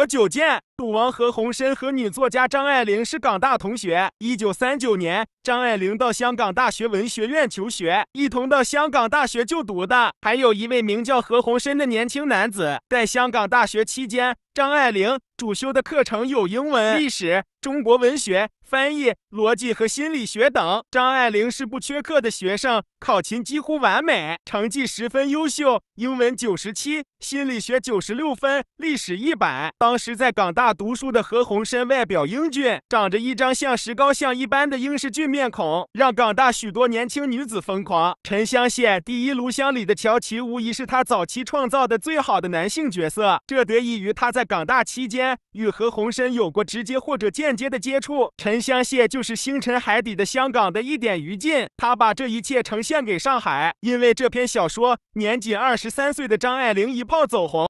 何九剑。赌王何鸿燊和女作家张爱玲是港大同学。一九三九年，张爱玲到香港大学文学院求学，一同到香港大学就读的还有一位名叫何鸿燊的年轻男子。在香港大学期间，张爱玲主修的课程有英文、历史、中国文学、翻译、逻辑和心理学等。张爱玲是不缺课的学生，考勤几乎完美，成绩十分优秀，英文九十七，心理学九十六分，历史一百。当时在港大。读书的何鸿燊外表英俊，长着一张像石膏像一般的英式俊面孔，让港大许多年轻女子疯狂。沉香屑《第一炉香》里的乔琪无疑是他早期创造的最好的男性角色，这得益于他在港大期间与何鸿燊有过直接或者间间接的接触。沉香蟹就是星辰海底的香港的一点余烬，他把这一切呈现给上海。因为这篇小说，年仅二十三岁的张爱玲一炮走红。